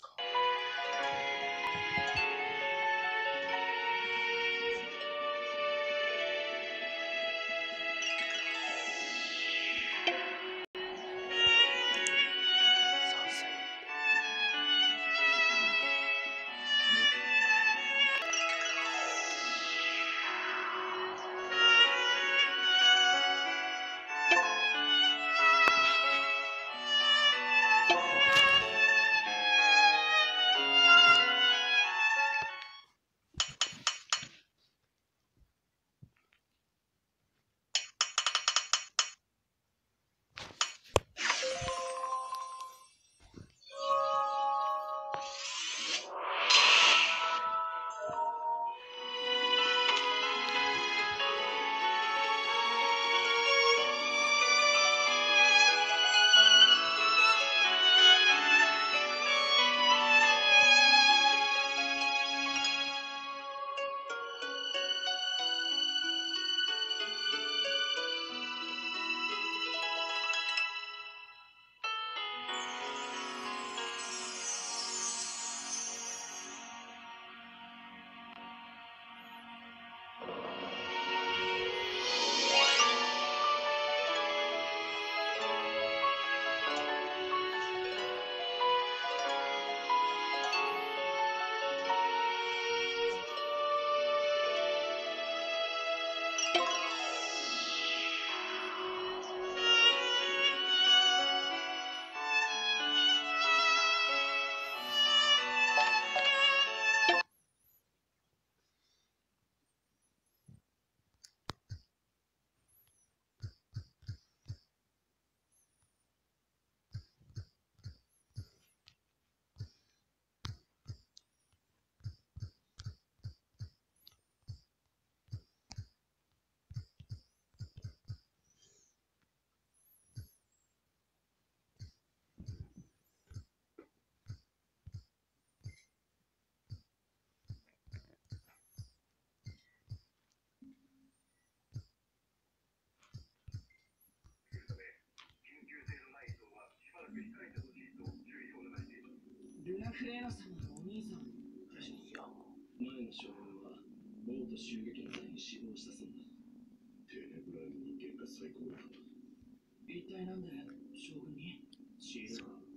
ですルナフレーナ様のお兄さんいや、前の将軍はボート襲撃の際に死亡したそうだ。テネブライの人間が最高だった一体なんで将軍に。知恵か